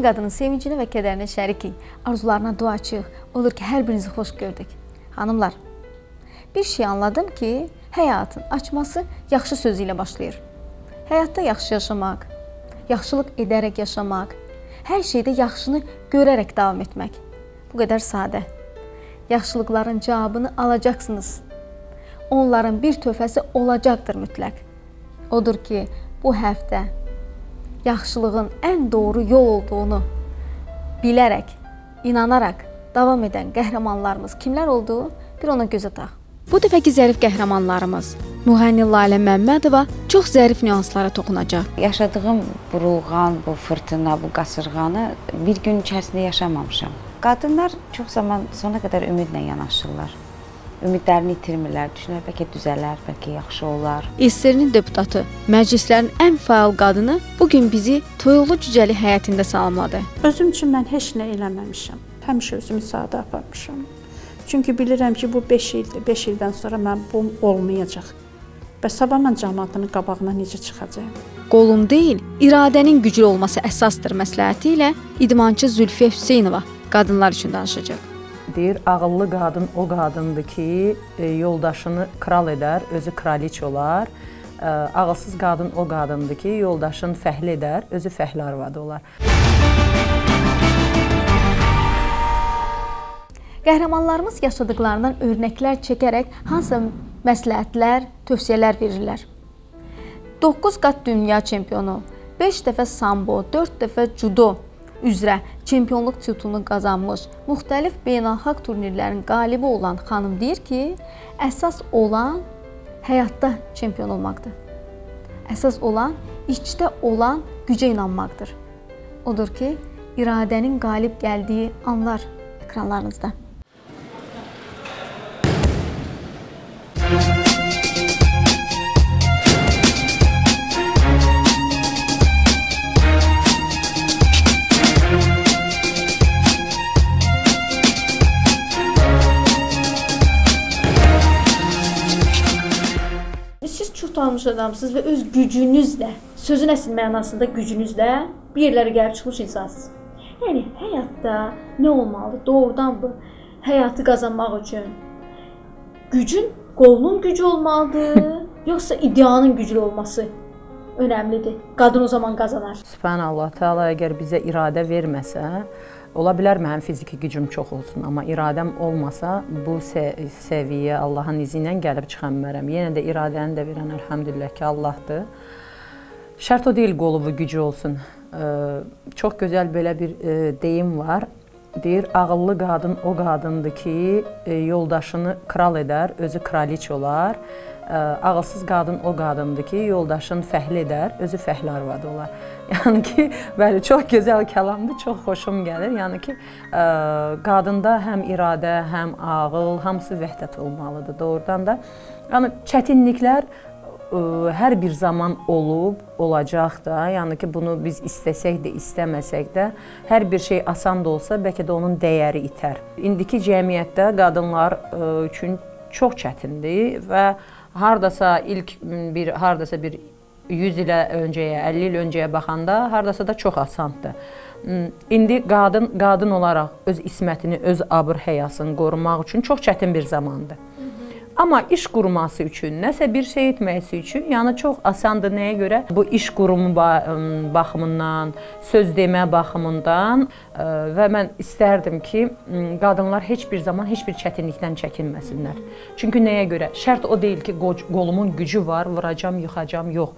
Hər qadının sevincinə və kədərinə şərikik. Arzularına duaçıyıq. Olur ki, hər birinizi xoş gördük. Xanımlar, bir şey anladım ki, həyatın açması yaxşı sözü ilə başlayır. Həyatda yaxşı yaşamaq, yaxşılıq edərək yaşamaq, hər şeydə yaxşını görərək davam etmək. Bu qədər sadə. Yaxşılıqların cavabını alacaqsınız. Onların bir töhfəsi olacaqdır mütləq. Odur ki, bu həftə yaxşılığın ən doğru yol olduğunu bilərək, inanaraq davam edən qəhrəmanlarımız kimlər oldu? Bir ona göz ataq. Bu dəfəki zərif qəhrəmanlarımız Müğənni Lalə Məmmədova çox zərif nüanslara toxunacaq. Yaşadığım burulğan, bu fırtına, bu qasırğanı bir gün içərisində yaşamamışam. Qadınlar çox zaman sona qədər ümidlə yanaşırlar. Ümidlərini itirmirlər. Düşünür bəlkə düzələr, bəlkə yaxşı olar. SSR-nin deputatı, məclislərin ən fəal qadını bu gün bizi Toyuqlu Cücəli həyətində salamladı. Özüm üçün mən heç nə eləməmişəm. Həmişə özümü sadə aparmışam. Çünki bilirəm ki, bu 5 ildir. 5 ildən sonra mən bu olmayacaq. Bəs sabah mən cəmaatının qabağına necə çıxacağam? Qolun deyil, iradənin güclü olması əsasdır məsləhəti ilə idmançı Zülfiyə Hüseynova qadınlar üçün danışacaq. Deyir, ağıllı qadın o qadındır ki, e, yoldaşını kral edər, özü kraliç olar. E, ağılsız qadın o qadındır ki, yoldaşını fəhli edər, özü fəhli arvadı olar. Qəhrəmanlarımız yaşadıklarından örnəklər çəkərək hansı məsləhətlər, tövsiyələr verirlər. 9 qat dünya çempionu, 5 dəfə sambo, 4 dəfə judo üzrə çempionluq titulunu qazanmış, müxtəlif beynəlxalq turnirlərin qalibi olan xanım deyir ki, əsas olan həyatda çempion olmaqdır. Əsas olan içdə olan gücə inanmaqdır. Odur ki, iradənin qalib gəldiyi anlar ekranlarınızda. Tanınmış adamsınız və öz gücünüzlə, sözün əsl mənasında gücünüzlə bir yerlərə gəlib çıxmış insansınız. Yəni həyatda nə olmalıdır? Doğrudan bu həyatı qazanmaq üçün gücün qolunun gücü olmalıdır, yoxsa ideyanın güclü olması önəmlidir. Qadın o zaman qazanar. Subhanallah Taala əgər bizə iradə verməsə, ola bilər mənim fiziki gücüm çox olsun, amma iradəm olmasa bu səviyyə Allahın izi ilə gəlib çıxa bilmərəm. Yenə də iradəni də verən elhamdülillah ki, Allahdır. Şərt o deyil qoluvu gücü olsun. Çox gözəl belə bir deyim var. Deyir, ağıllı qadın o qadındır ki, yoldaşını kral edər, özü kraliç olar. Ağılsız qadın o qadındır ki, yoldaşını fəhli edər, özü fəhli arvadı olar. Yəni ki, bəli, çox gözəl kəlamdır, çox xoşum gəlir. Yəni ki, qadında həm iradə, həm ağıl, hamısı vəhdət olmalıdır doğrudan da. Yəni çətinliklər hər bir zaman olub, olacaq da. Yəni ki, bunu biz istəsək də, istəməsək də, hər bir şey asan da olsa, bəlkə də onun dəyəri itər. İndiki cəmiyyətdə qadınlar üçün çox çətindir və hardasa ilk bir hardasa bir 100 ilə öncəyə, 50 il öncəyə baxanda hardasa da çox asandır. İndi qadın qadın olaraq öz ismətini, öz abır həyasını qorumaq üçün çox çətin bir zamandır. Amma iş qurması üçün, nəsə bir şey etməsi üçün, yəni çox asandır nəyə görə? Bu iş qurumu baxımından, söz demə baxımından və mən istərdim ki, qadınlar heç bir zaman heç bir çətinlikdən çəkinməsinlər. Çünki nəyə görə? Şərt o deyil ki, qolumun gücü var, vuracam, yıxacam, yox.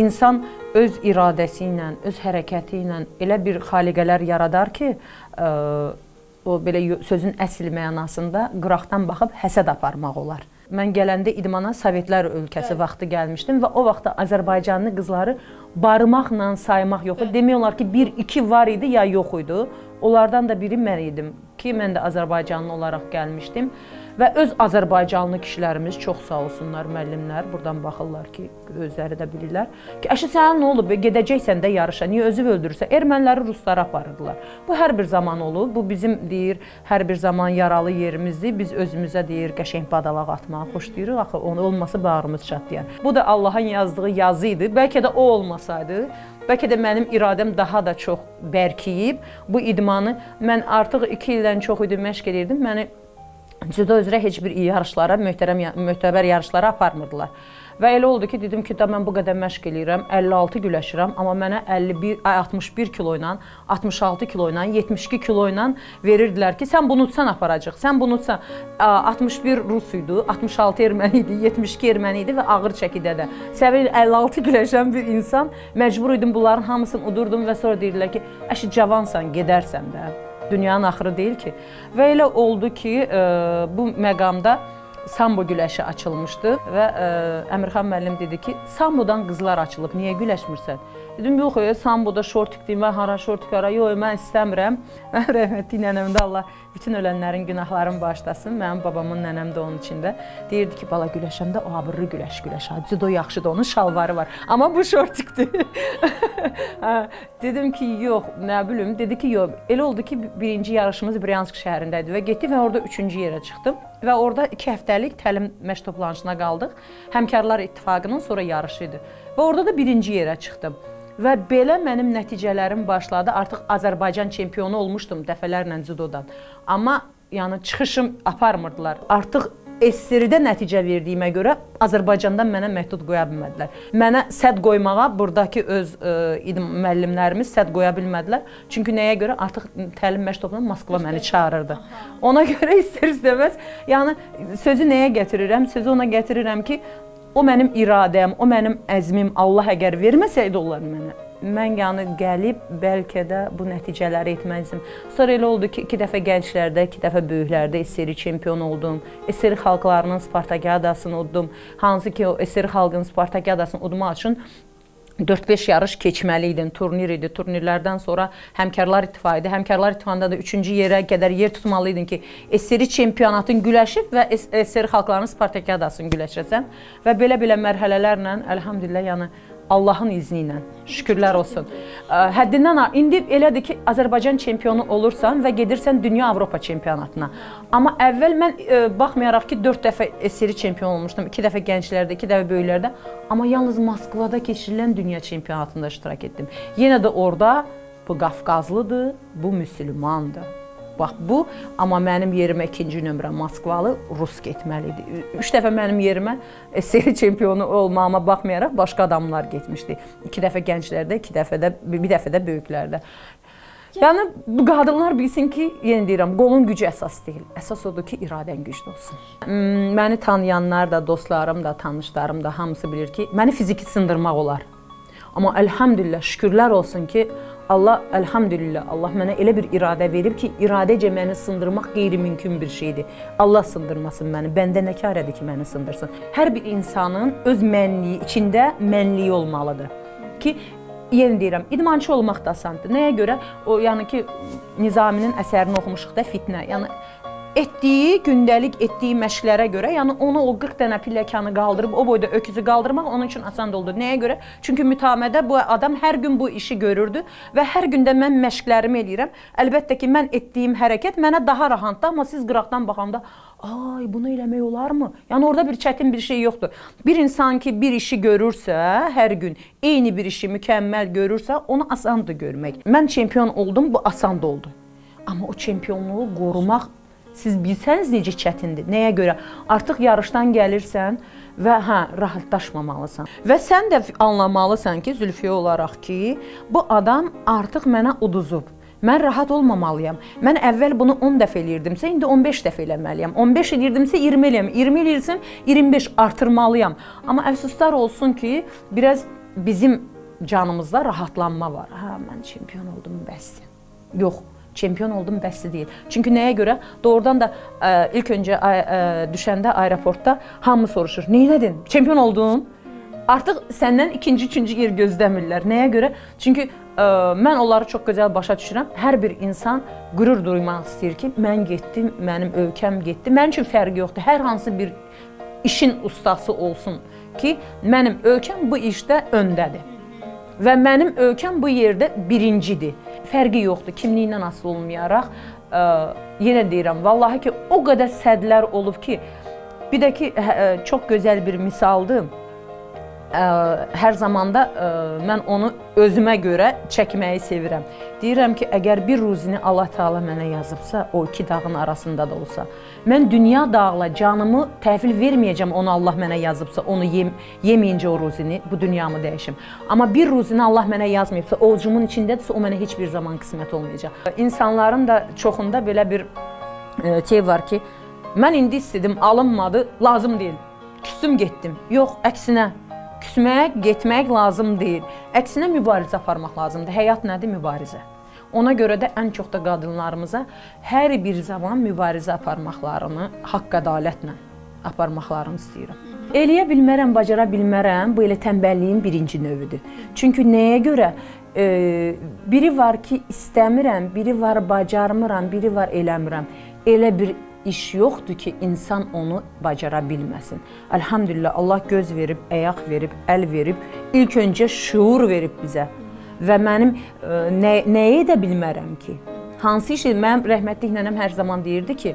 İnsan öz iradəsi ilə, öz hərəkəti ilə elə bir xaliqələr yaradar ki, o belə sözün əsl mənasında qıraqdan baxıb həsəd aparmaq olar. Mən gələndə idmana Sovetlər ölkəsi vaxtı gəlmişdim və o vaxtda Azərbaycanlı qızları barmaqla saymaq yox idi. Demək olar ki, 1-2 var idi ya yox idi. Onlardan da biri mən idim ki, mən də Azərbaycanlı olaraq gəlmişdim. Və öz Azərbaycanlı kişilərimiz çox sağ olsunlar, müəllimlər burdan baxırlar ki, özləri də bilirlər ki, əşi sənin nə olub? Gedəcəksən də yarışa. Niyə özü öldürürsə? Erməniləri ruslara aparırdılar. Bu hər bir zaman olub. Bu bizim deyir, hər bir zaman yaralı yerimizdir. Biz özümüzə deyir, qəşəng badalaq atmağı xoşlayırıq. Axı onu olmasa bağrımız çatlayar. Bu da Allahın yazdığı yazı idi. Bəlkə də o olmasaydı, bəlkə də mənim iradəm daha da çox bərkiyib bu idmanı. Mən artıq 2 ildən çox idi məşq edirdim. Məni cüdo üzrə heç bir yarışlara, möhtərəm möhtəbər yarışlara aparmırdılar. Və elə oldu ki, dedim ki, da mən bu qədər məşq eləyirəm, 56 güləşirəm, amma mənə 51 61 kilo ilə, 66 kilo ilə, 72 kilo ilə verirdilər ki, sən bunu utsan aparacaq. Sən bunu utsan 61 rus idi, 66 erməni idi, 72 erməni idi və ağır çəkidə də. Səviyyə 56 güləşən bir insan məcbur idim bunların hamısını udurdum və sonra deyirdilər ki, əşi cavansan, gedərsən də. Dünyanın axırı deyil ki. Və elə oldu ki, bu məqamda sambo güləşi açılmışdı və ə, Əmirxan müəllim dedi ki, sambodan qızlar açılıb, niyə güləşmirsən? Dedim, yox, e, samboda şort tikdim, mən hara şort tikara, yox, mən istəmirəm. Mən rəhmətli nənəm də Allah bütün ölənlərin günahlarını bağışlasın. Mənim babamın nənəm də onun içində. Deyirdi ki, bala güləşəndə o abırlı güləş güləş. Judo yaxşıdır, onun şalvarı var. Amma bu şort tikdi. dedim ki, yox, nə bilim. Dedi ki, yox. Elə oldu ki, birinci yarışımız Bryansk şəhərində idi və getdim və orada üçüncü yerə çıxdım. Və orada 2 həftəlik təlim məşq qaldıq. Həmkarlar İttifaqının sonra yarışı idi. Və orada da birinci yerə çıxdım. Və belə mənim nəticələrim başladı. Artıq Azərbaycan çempionu olmuşdum dəfələrlə judodan. Amma yəni çıxışım aparmırdılar. Artıq SSR-də nəticə verdiyimə görə Azərbaycandan mənə məhdud qoya bilmədilər. Mənə sədd qoymağa burdakı öz ə, e, müəllimlərimiz sədd qoya bilmədilər. Çünki nəyə görə? Artıq təlim toplanıb Moskva məni çağırırdı. Ona görə istər-istəməz, yəni sözü nəyə gətirirəm? Sözü ona gətirirəm ki, O mənim iradəm, o mənim əzmim Allah əgər verməsəydi onlar mənə, mən yəni gəlib bəlkə də bu nəticələri etməzdim. Sonra elə oldu ki, 2 dəfə gənclərdə, 2 dəfə böyüklərdə SSR çempion oldum. SSR xalqlarının Spartakiadasını udum. Hansı ki, o SSR xalqının Spartakiadasını udmaq üçün 4-5 yarış keçməli idim. Turnir idi. Turnirlərdən sonra Həmkarlar İttifaqı idi. Həmkarlar İttifaqında da 3-cü yerə qədər yer tutmalı idin ki, SSR çempionatın güləşib və SSR xalqlarının Spartakiadasını güləşəsən və belə-belə mərhələlərlə əlhamdülillah yəni Allahın izni ilə. Şükürlər olsun. Həddindən indi elədir ki, Azərbaycan çempionu olursan və gedirsən dünya Avropa çempionatına. Amma əvvəl mən baxmayaraq ki, 4 dəfə SSR çempion olmuşdum, 2 dəfə gənclərdə, 2 dəfə böyüklərdə, amma yalnız Moskvada keçirilən dünya çempionatında iştirak etdim. Yenə də orada bu Qafqazlıdır, bu müsəlmandır. Bax bu, amma mənim yerimə ikinci nömrə Moskvalı rus getməli idi. 3 dəfə mənim yerimə seri çempionu olmağıma baxmayaraq başqa adamlar getmişdi. 2 dəfə gənclərdə, 2 dəfə də bir dəfə də böyüklərdə. Yəni bu qadınlar bilsin ki, yenə deyirəm, qolun gücü əsas deyil. Əsas odur ki, iradən güclü olsun. Hmm, məni tanıyanlar da, dostlarım da, tanışlarım da hamısı bilir ki, məni fiziki sındırmaq olar. Amma əlhəmdülillah, şükürlər olsun ki, Allah əlhamdülillah Allah mənə elə bir iradə verib ki, iradəcə məni sındırmaq qeyri-mümkün bir şeydir. Allah sındırmasın məni. Bəndə nə karədir ki, məni sındırsın. Hər bir insanın öz mənliyi içində mənliyi olmalıdır. Ki yenə deyirəm, idmançı olmaq da asandır. Nəyə görə? O yəni ki, Nizaminin əsərini oxumuşuq da fitnə. Yəni etdiyi, gündəlik etdiyi məşqlərə görə, yəni onu o 40 dənə pilləkanı qaldırıb o boyda öküzü qaldırmaq onun üçün asan oldu. Nəyə görə? Çünki mütəmədə bu adam hər gün bu işi görürdü və hər gündə mən məşqlərimi eləyirəm. Əlbəttə ki, mən etdiyim hərəkət mənə daha rahatdır, amma siz qıraqdan baxanda Ay, bunu eləmək olarmı? Yəni orada bir çətin bir şey yoxdur. Bir insan ki, bir işi görürsə, hər gün eyni bir işi mükəmməl görürsə, onu asandır görmək. Mən çempion oldum, bu asan oldu. Amma o çempionluğu qorumaq Siz bilsəniz necə çətindir. Nəyə görə? Artıq yarışdan gəlirsən və hə, rahatlaşmamalısan. Və sən də anlamalısan ki, Zülfiyə olaraq ki, bu adam artıq mənə uduzub. Mən rahat olmamalıyam. Mən əvvəl bunu 10 dəfə eləyirdimsə, indi 15 dəfə eləməliyəm. 15 eləyirdimsə 20 eləyəm. 20 eləyirsəm 25 artırmalıyam. Amma əfsuslar olsun ki, biraz bizim canımızda rahatlanma var. Hə, mən çempion oldum, bəsdir. Yox, çempion oldum bəsli deyil. Çünki nəyə görə? Doğrudan da ə, ilk öncə ə, ə, düşəndə aeroportda hamı soruşur: "Neylədin? Çempion oldun?" Artıq səndən ikinci, üçüncü yer gözləmirlər. Nəyə görə? Çünki ə, mən onları çox gözəl başa düşürəm. Hər bir insan qürur duymaq istəyir ki, mən getdim, mənim ölkəm getdi. Mənim üçün fərqi yoxdur. Hər hansı bir işin ustası olsun ki, mənim ölkəm bu işdə öndədir. Və mənim ölkəm bu yerdə birincidir fərqi yoxdur, kimliyindən asılı olmayaraq. Ə, yenə deyirəm, vallahi ki, o qədər sədlər olub ki, bir də ki, ə, çox gözəl bir misaldır. Ə, hər zamanda ə, mən onu özümə görə çəkməyi sevirəm. Deyirəm ki, əgər bir ruzini Allah Taala mənə yazıbsa, o iki dağın arasında da olsa, mən dünya dağla canımı təhvil verməyəcəm onu Allah mənə yazıbsa, onu yem, yeməyincə o ruzini bu dünyamı dəyişim. Amma bir ruzini Allah mənə yazmayıbsa, ovucumun içindədirsə, o mənə heç bir zaman qismət olmayacaq. İnsanların da çoxunda belə bir ə, şey var ki, mən indi istedim, alınmadı, lazım deyil. Küstüm getdim. Yox, əksinə küsmək, getmək lazım deyil. Əksinə mübarizə aparmaq lazımdır. Həyat nədir? Mübarizə. Ona görə də ən çox da qadınlarımıza hər bir zaman mübarizə aparmaqlarını haqq ədalətlə aparmaqlarını istəyirəm. Eləyə bilmərəm, bacara bilmərəm. Bu elə tənbəlliyin birinci növüdür. Çünki nəyə görə? E, biri var ki, istəmirəm, biri var bacarmıram, biri var eləmirəm. Elə bir iş yoxdur ki, insan onu bacara bilməsin. Elhamdülillah Allah göz verib, ayaq verib, əl verib, ilk öncə şuur verib bizə. Və mənim ə, nə, nəyə edə bilmərəm ki? Hansı işi mənim rəhmətli nənəm hər zaman deyirdi ki,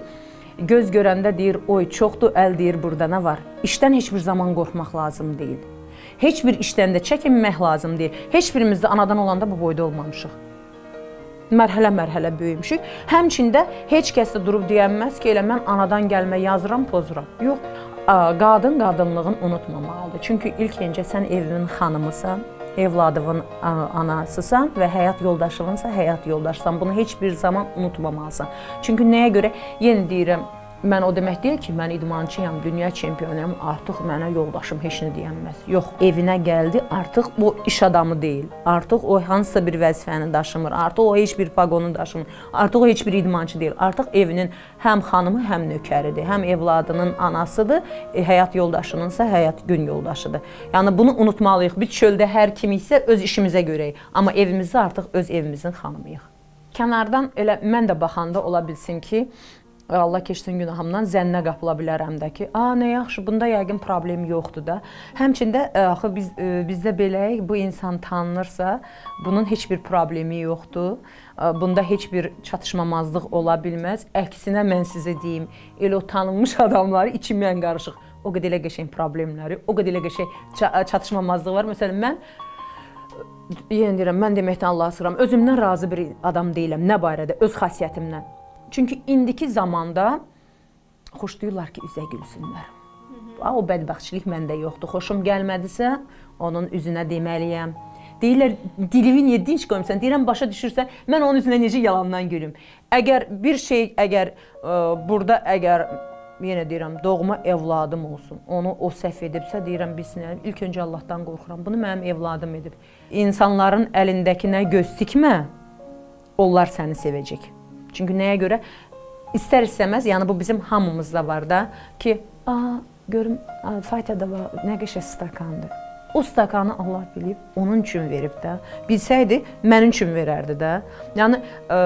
göz görəndə deyir, oy çoxdur, əl deyir, burada nə var? İşdən heç bir zaman qorxmaq lazım deyil. Heç bir işdən də çəkinmək lazım deyil. Heç birimiz də anadan olanda bu boyda olmamışıq mərhələ-mərhələ böyümüşük. Həmçində heç kəs də durub deyənməz ki, elə mən anadan gəlmə yazıram, pozuram. Yox, qadın qadınlığını unutmamalıdır. Çünki ilk öncə sən evinin xanımısan, evladının anasısan və həyat yoldaşınsa həyat yoldaşsan. Bunu heç bir zaman unutmamalısan. Çünki nəyə görə? Yenə deyirəm, Mən o demək deyil ki, mən idmançıyam, dünya çempionuyam, artıq mənə yoldaşım heç nə deyənməz. Yox, evinə gəldi, artıq o iş adamı deyil. Artıq o hansısa bir vəzifəni daşımır. Artıq o heç bir paqonu daşımır. Artıq o heç bir idmançı deyil. Artıq evinin həm xanımı, həm nökəridir. Həm evladının anasıdır, e, həyat yoldaşınınsa həyat gün yoldaşıdır. Yəni bunu unutmalıyıq. Biz çöldə hər kim isə öz işimizə görəyik, amma evimizdə artıq öz evimizin xanımıyıq. Kənardan elə mən də baxanda ola bilsin ki, Allah keçsin günahımdan zənnə qapıla bilərəm də ki, a nə yaxşı, bunda yəqin problem yoxdur da. Həmçində e, axı biz e, bizdə beləyik, bu insan tanınırsa, bunun heç bir problemi yoxdur. E, bunda heç bir çatışmamazlıq ola bilməz. Əksinə mən sizə deyim, elə o tanınmış adamları içimdən qarışıq. O qədər elə qəşəng problemləri, o qədər elə qəşəng çatışmamazlığı var. Məsələn, mən yenə deyirəm, mən deməkdən Allah'a sığıram. Özümdən razı bir adam deyiləm nə barədə, öz xasiyyətimdən. Çünki indiki zamanda xoşlayırlar ki, üzə gülsünlər. Ha, o bədbəxtçilik məndə yoxdur. Xoşum gəlmədisə, onun üzünə deməliyəm. Deyirlər, dilini niyə dinç qoymusan? Deyirəm, başa düşürsə, mən onun üzünə necə yalandan gülüm? Əgər bir şey, əgər ə, burada əgər yenə deyirəm, doğma evladım olsun. Onu o səhv edibsə, deyirəm, bilsin, ilk öncə Allahdan qorxuram. Bunu mənim evladım edib. İnsanların əlindəkinə göz tikmə. Onlar səni sevəcək. Çünki nəyə görə? İstər-istəməz, yəni bu bizim hamımızda var da ki, a, görüm, faytada var, nə qəşəng stakandır. O stakanı Allah bilib, onun üçün verib də. Bilsəydi, mənim üçün verərdi də. Yəni ə,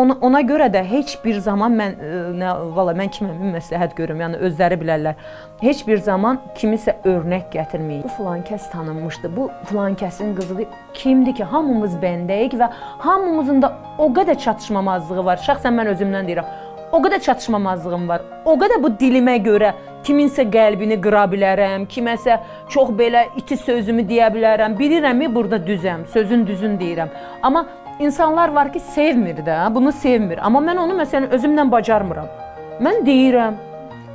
ona, ona görə də heç bir zaman mən ə, nə valla mən kimə bir məsləhət görürəm, yəni özləri bilərlər. Heç bir zaman kimisə örnək gətirməyin. Bu filan kəs tanınmışdı. Bu filan kəsin qızıdır. Kimdir ki, hamımız bəndəyik və hamımızın da o qədər çatışmamazlığı var. Şəxsən mən özümdən deyirəm. O qədər çatışmamazlığım var. O qədər bu dilimə görə kiminsə qəlbini qıra bilərəm, kiməsə çox belə iti sözümü deyə bilərəm. Bilirəmmi burada düzəm, sözün düzün deyirəm. Amma insanlar var ki, sevmir də, bunu sevmir. Amma mən onu məsələn özümlə bacarmıram. Mən deyirəm.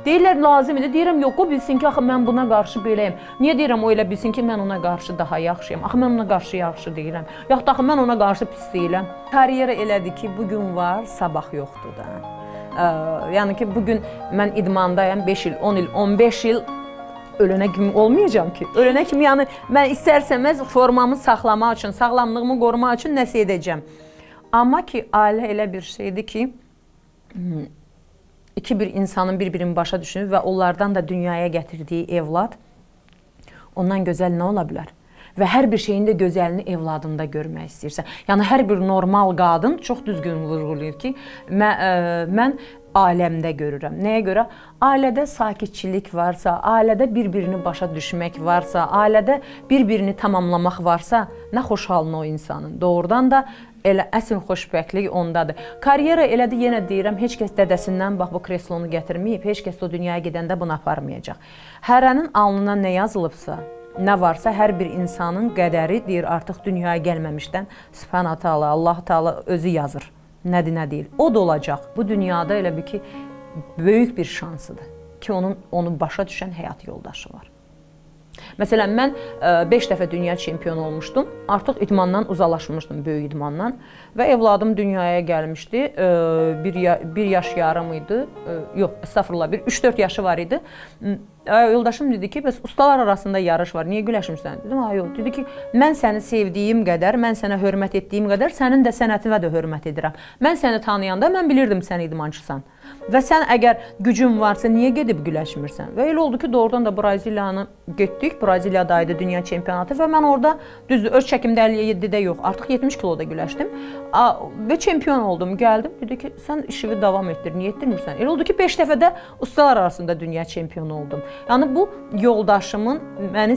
Deyirlər lazım idi. Deyirəm yox, o bilsin ki, axı mən buna qarşı beləyəm. Niyə deyirəm o elə bilsin ki, mən ona qarşı daha yaxşıyam. Axı mən ona qarşı yaxşı deyirəm. Yaxud da axı mən ona qarşı pis deyirəm. Karyera elədir ki, bu gün var, sabah yoxdur da. Yəni ki, bu gün mən idmandayam 5 il, 10 il, 15 il ölənə kimi olmayacağam ki. Ölənə kimi yəni mən istərsəməz formamı saxlamaq üçün, sağlamlığımı qorumaq üçün nəsə edəcəm. Amma ki, ailə elə bir şeydir ki, iki bir insanın bir-birini başa düşür və onlardan da dünyaya gətirdiyi evlad ondan gözəl nə ola bilər? Və hər bir şeyin də gözəlini evladında görmək istəyirsən. Yəni hər bir normal qadın çox düzgün vurğulayır ki, mən, ə, mən aləmdə görürəm. Nəyə görə? Ailədə sakitçilik varsa, ailədə bir-birini başa düşmək varsa, ailədə bir-birini tamamlamaq varsa, nə xoşhalın o insanın. Doğrudan da elə əsl xoşbəxtlik ondadır. Karyera elədir, yenə deyirəm, heç kəs dədəsindən bax bu kreslonu gətirməyib, heç kəs o dünyaya gedəndə bunu aparmayacaq. Hərənin alnına nə yazılıbsa, nə varsa hər bir insanın qədəri deyir artıq dünyaya gəlməmişdən Subhanahu taala Allah taala özü yazır. Nədir, nə deyil. O da olacaq. Bu dünyada elə bir ki böyük bir şansıdır ki onun onu başa düşən həyat yoldaşı var. Məsələn, mən 5 dəfə dünya çempionu olmuşdum. Artıq idmandan uzaqlaşmışdım, böyük idmandan və evladım dünyaya gəlmişdi. 1 1 yaş yarım idi. Yox, əstəğfurullah, bir 3-4 yaşı var idi. Yoldaşım dedi ki, bəs ustalar arasında yarış var. Niyə güləşmirsən? Dedim, "Ha, yox." Dedi ki, "Mən səni sevdiyim qədər, mən sənə hörmət etdiyim qədər sənin də sənətinə də hörmət edirəm. Mən səni tanıyanda mən bilirdim sən idmançısan." Və sən əgər gücün varsa niyə gedib güləşmirsən? Və elə oldu ki, doğrudan da Braziliyanı getdik. Braziliyada idi dünya çempionatı və mən orada düzdür, öz çəkimdə 57-də yox, artıq 70 kiloda güləşdim. Və çempion oldum. Gəldim, dedi ki, sən işini davam etdir. Niyə etdirmirsən? Elə oldu ki, 5 dəfədə ustalar arasında dünya çempionu oldum. Yəni bu yoldaşımın məni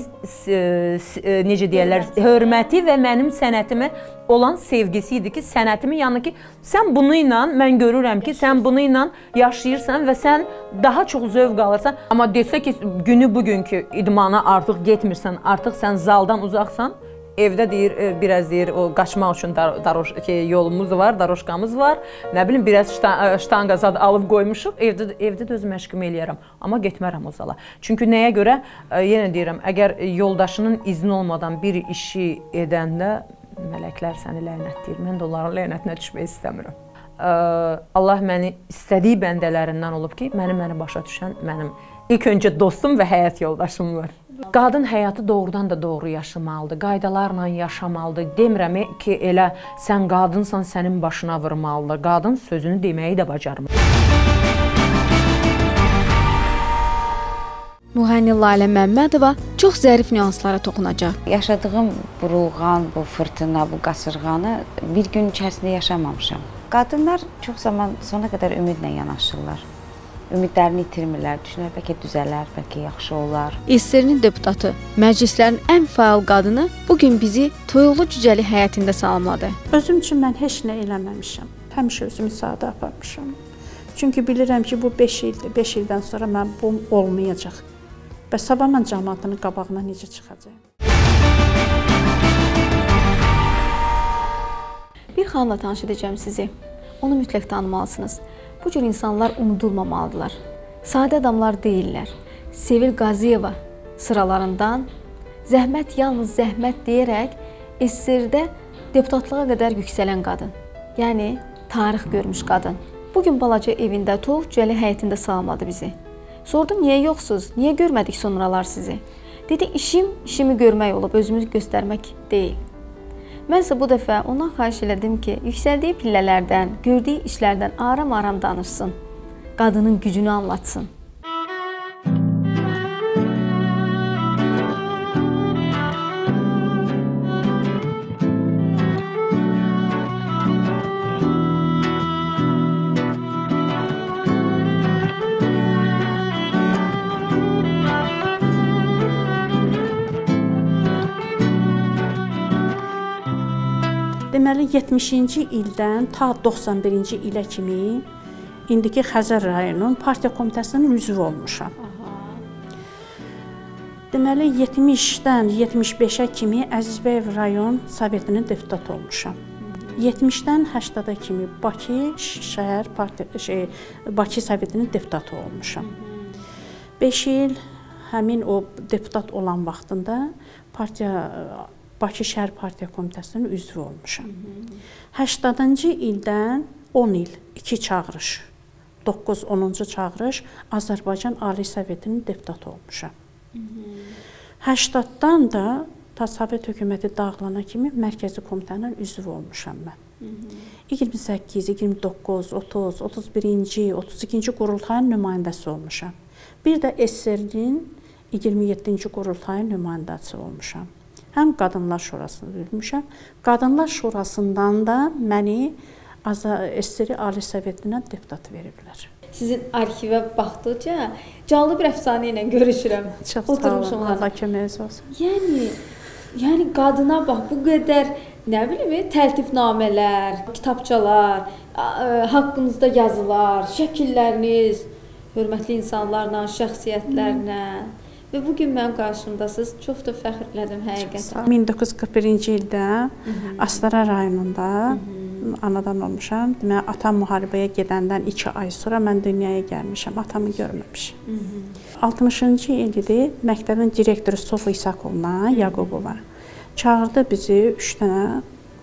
necə deyirlər, hörməti və mənim sənətimə olan sevgisi idi ki, sənətimin yanına ki, sən bunu ilə mən görürəm ki, sən bunu ilə yaşayırsan və sən daha çox zövq alırsan. Amma desə ki, günü bugünkü idmana artıq getmirsən, artıq sən zaldan uzaqsan, evdə deyir, biraz deyir, o qaçmaq üçün daroş şey, yolumuz var, daroşkamız var. Nə bilim, biraz ştanga zad alıb qoymuşuq. Evdə evdə də öz məşqimi eləyərəm, amma getmərəm o zala. Çünki nəyə görə? Yenə deyirəm, əgər yoldaşının izni olmadan bir işi edəndə mələklər səni lənətləyir. Mən də onların lənətinə düşmək istəmirəm. Allah məni istədiyi bəndələrindən olub ki, məni məni başa düşən mənim ilk öncə dostum və həyat yoldaşım var. Qadın həyatı doğrudan da doğru yaşamalıdır. Qaydalarla yaşamalıdır. Demirəm ki, elə sən qadınsan, sənin başına vurmalıdır. Qadın sözünü deməyi də bacarmır. Müğənni Lalə Məmmədova çox zərif nüanslara toxunacaq. Yaşadığım burulğan, bu fırtına, bu qasırğanı bir gün içərisində yaşamamışam. Qadınlar çox zaman sona qədər ümidlə yanaşırlar. Ümidlərini itirmirlər. Düşünür bəlkə düzələr, bəlkə yaxşı olar. SSR-nin deputatı, məclislərin ən fəal qadını bu gün bizi Toyuqlu Cücəli həyətində salamladı. Özüm üçün mən heç nə eləməmişəm. Həmişə özümü sadə aparmışam. Çünki bilirəm ki, bu 5 ildir. 5 ildən sonra mən bu olmayacaq. Bəs sabah mən cəmaatının qabağına necə çıxacağam? Bir xanımla tanış edəcəm sizi. Onu mütləq tanımalısınız. Bu cür insanlar unudulmamalıdırlar. Sadə adamlar deyillər. Sevil Qaziyeva sıralarından zəhmət yalnız zəhmət deyərək SSR-də deputatlığa qədər yüksələn qadın. Yəni tarix görmüş qadın. Bu gün balaca evində Toğ Cəli həyətində salamladı bizi. Sordum niyə yoxsuz? Niyə görmədik sonralar sizi? Dedi işim işimi görmək olub, özümüzü göstərmək deyil. Mən isə bu dəfə ondan xahiş elədim ki, yüksəldiyi pillələrdən, gördüyü işlərdən aram-aram danışsın. Qadının gücünü anlatsın. Deməli 70-ci ildən ta 91-ci ilə kimi indiki Xəzər rayonunun partiya komitəsinin üzvü olmuşam. Deməli 70-dən 75-ə kimi Əzizbəyev rayon sovetinin deputatı olmuşam. 70-dən 80-a kimi Bakı şəhər partiya şey Bakı sovetinin deputatı olmuşam. 5 il həmin o deputat olan vaxtında partiya Bakı şəhər partiya komitəsinin üzvü olmuşam. 80-cı ildən 10 il 2 çağırış 9-10-cu çağırış Azərbaycan Ali Sovetinin deputatı olmuşam. 80-dan da ta Sovet hökuməti dağılana kimi mərkəzi komitənin üzvü olmuşam mən. 28, 29, 30, 31-ci, 32-ci qurultayın nümayəndəsi olmuşam. Bir də SSR-nin 27-ci qurultayın nümayəndəsi olmuşam. Həm Qadınlar Şurasını üzvmüşəm. Qadınlar Şurasından da məni SSR Ali Sovetinə deputat veriblər. Sizin arxivə baxdıqca canlı bir əfsanə ilə görüşürəm. Çox sağ olun. Allah köməyiniz olsun. Yəni yəni qadına bax bu qədər nə bilim, təltifnamələr, kitabçalar, haqqınızda yazılar, şəkilləriniz, hörmətli insanlarla, şəxsiyyətlərlə Və bu gün mənim qarşımdasınız. Çox da fəxr elədim həqiqətən. 1941-ci ildə Astara rayonunda anadan olmuşam. Deməli atam müharibəyə gedəndən 2 ay sonra mən dünyaya gəlmişəm. Atamı görməmişəm. 60-cı il idi. Məktəbin direktoru Sofu İsakovna Yaqubova çağırdı bizi 3 dənə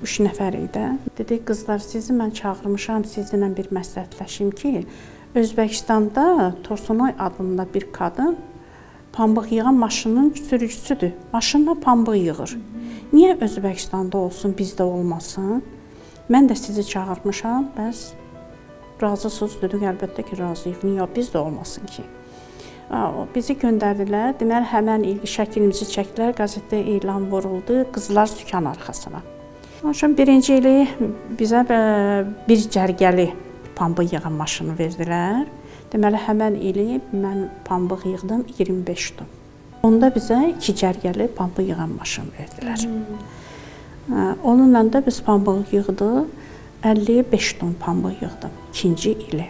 3 nəfər idi. Dedi qızlar sizi mən çağırmışam, sizinlə bir məsləhətləşim ki, Özbəkistanda Tursunoy adında bir qadın pambıq yığan maşının sürücüsüdür. Maşınla pambıq yığır. Niyə Özbəkistanda olsun, bizdə olmasın? Mən də sizi çağırmışam, bəs razısınız dedik, əlbəttə ki, razıyıq. Niyə bizdə olmasın ki? Bizi göndərdilər. Deməli həmin il şəklimizi çəkdilər, qəzetdə elan vuruldu, qızlar sükan arxasına. Onun üçün birinci ili bizə bir cərgəli pambıq yığan maşını verdilər. Deməli həmin ili mən pambıq yığdım 25 ton. Onda bizə 2 cərgəli pambıq yığan maşın verdilər. Hmm. Onunla da biz pambıq yığdıq. 55 ton pambıq yığdım ikinci ili.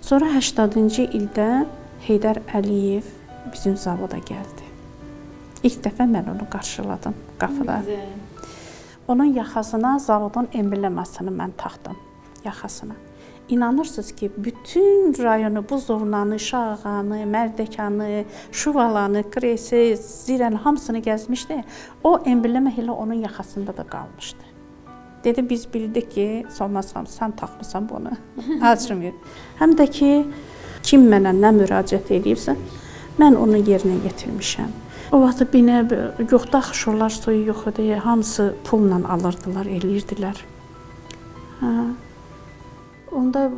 Sonra 80-cı ildə Heydər Əliyev bizim zavoda gəldi. İlk dəfə mən onu qarşıladım qapıda. Onun yaxasına zavodun emblemasını mən taxdım yaxasına. İnanırsınız ki, bütün rayonu Buzovnanı, Şağanı, Mərdəkanı, Şuvalanı, Kresi, Zirəni hamısını gəzmişdi. O emblem elə onun yaxasında da qalmışdı. Dedi biz bildik ki, sormasam sən taxmısan bunu. Açmır. Həm də ki, kim mənə nə müraciət edibsə, mən onu yerinə yetirmişəm. O vaxt binə yoxda axışırlar, suyu yox idi. Hamısı pulla alırdılar, eləyirdilər. Hə. Onda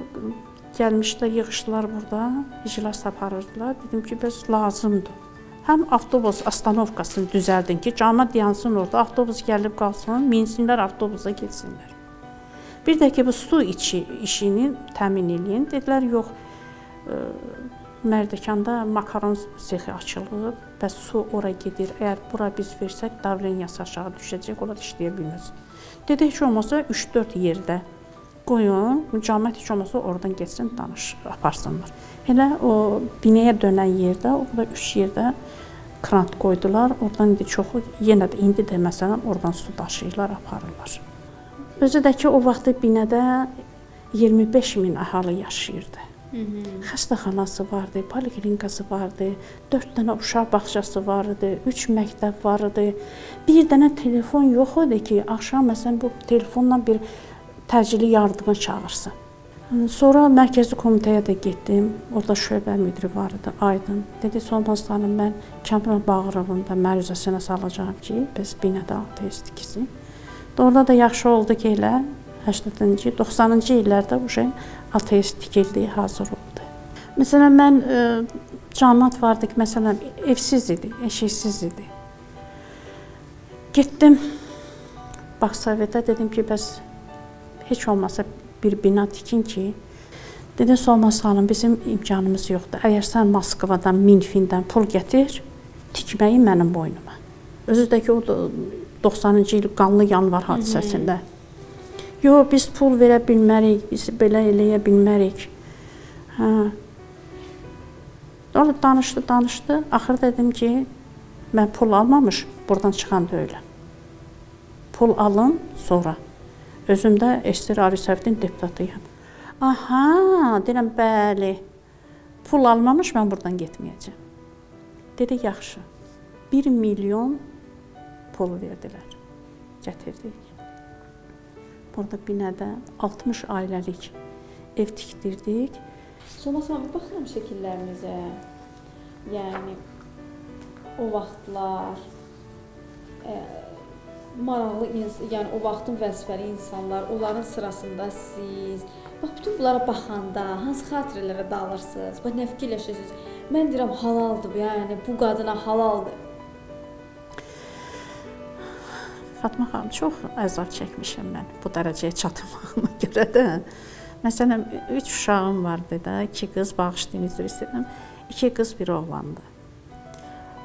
gəlmişlər, yığışdılar burada, iclas aparırdılar. Dedim ki, bəs lazımdır. Həm avtobus astanovkasını düzəldin ki, cəmaət yansın orada, avtobus gəlib qalsın, minsinlər avtobusa getsinlər. Bir də ki, bu su içi işini təmin eləyin. Dedilər, yox, ə, Mərdəkanda makaron sexi açılıb, bəs su ora gedir. Əgər bura biz versək, davleniyası aşağı düşəcək, onlar işləyə bilməz. Dedi, heç olmasa 3-4 yerdə qoyun, cəmiyyət heç olmasa oradan getsin, danış, aparsınlar. Elə o binəyə dönən yerdə, orada 3 yerdə krant qoydular. Oradan indi çoxu yenə də indi də məsələn oradan su daşıyırlar, aparırlar. Özü də ki o vaxt binədə 25 min əhali yaşayırdı. Hı -hı. Xəstəxanası vardı, poliklinikası vardı, 4 dənə uşaq bağçası vardı, 3 məktəb vardı. Bir dənə telefon yox idi ki, axşam məsələn bu telefonla bir təcili yardıma çağırsın. Sonra mərkəzi komitəyə də getdim. Orada şöbə müdiri var idi, Aydın. Dedi, xanım, mən Kəmran Bağırovun da məruzəsinə salacağam ki, biz binədə ateist tiksin. Orada da yaxşı oldu ki, elə 80-ci, 90-cı illərdə şey ateist tikildi, hazır oldu. Məsələn, mən ə, e, cəmiyyət vardı ki, məsələn, evsiz idi, eşiksiz idi. Getdim Baxsovetə dedim ki, bəs heç olmasa bir bina tikin ki, Dedi Solmaz xanım, bizim imkanımız yoxdur. Əgər sən Moskvadan, Minfindən pul gətir, tikməyi mənim boynuma. Özü də ki, o 90-cı il qanlı yanvar hadisəsində. Yox, biz pul verə bilmərik, biz belə eləyə bilmərik. Hə. Orada danışdı, danışdı. Axır dedim ki, mən pul almamış, buradan çıxan deyiləm. Pul alın, sonra. Özüm də Ester Arisəvdin deputatıyam. Aha, deyirəm, bəli. Pul almamış mən burdan getməyəcəm. Dedi, yaxşı. 1 milyon pul verdilər. Gətirdik. Burada binədə 60 ailəlik ev tikdirdik. Sonra bir baxıram şəkillərinizə. Yəni o vaxtlar ə, maraqlı yəni o vaxtın vəzifəli insanlar, onların sırasında siz bax bütün bunlara baxanda hansı xatirələrə dalırsınız? Bax nə fikirləşirsiniz? Mən deyirəm halaldır, yəni bu qadına halaldır. Fatma xanım, çox əzab çəkmişəm mən bu dərəcəyə çatmağıma görə də. Məsələn, 3 uşağım vardı da, 2 qız bağışlayın üzr istəyirəm. 2 qız, bir oğlandı.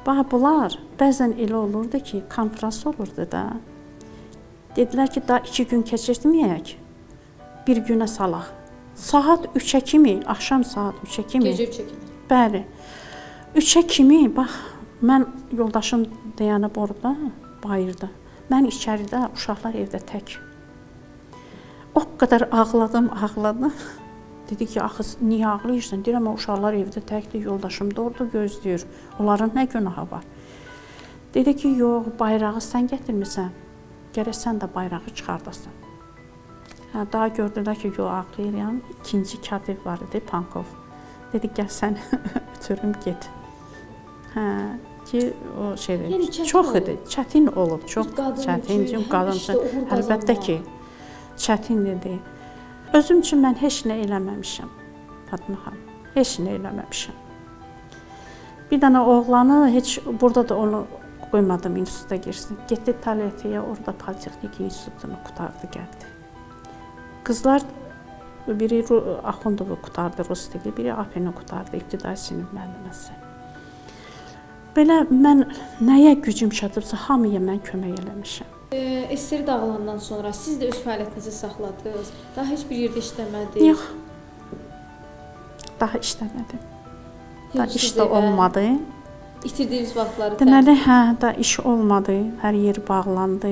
Bax bunlar bəzən elə olurdu ki, konfrans olurdu da. Dedilər ki, daha 2 gün keçirtməyək. Bir günə salaq. Saat 3-ə kimi, axşam saat 3-ə kimi. Gecə 3-ə kimi. Bəli. 3-ə kimi bax Mən yoldaşım dayanıb orada, bayırda. Mən içəridə, uşaqlar evdə tək. O qədər ağladım, ağladım. Dedi ki, axı niyə ağlayırsan? Deyirəm, uşaqlar evdə təkdir, yoldaşım da orada gözləyir. Onların nə günahı var? Dedi ki, yox, bayrağı sən gətirmisən. Gərək sən də bayrağı çıxardasan. Hə, daha gördülər ki, yox, ağlayıram. İkinci katib var idi, Pankov. Dedi, gəl sən ötürüm get. Hə, ki o şeydir. Yəni çox idi, çətin olub, çox çətin, həm qadın üçün. Əlbəttə ki, çətin idi. Özüm üçün mən heç nə eləməmişəm. Fatma xanım, heç nə eləməmişəm. Bir dənə oğlanı heç burada da onu qoymadım instituta girsin. Getdi Talyatiyə, orada Politexnik institutunu qutardı, gəldi. Qızlar biri Axundovu qutardı rus dili, biri APN qutardı, ibtidai sinif müəlliməsi. Belə mən nəyə gücüm çatıbsa hamıya mən kömək eləmişəm. SSR dağılandan sonra siz də öz fəaliyyətinizi saxladınız. Daha heç bir yerdə işləmədiniz. Yox. Daha işləmədim. Da Yox, iş də olmadı. İtirdiyiniz vaxtları Deməli, hə, da iş olmadı. Hər yer bağlandı.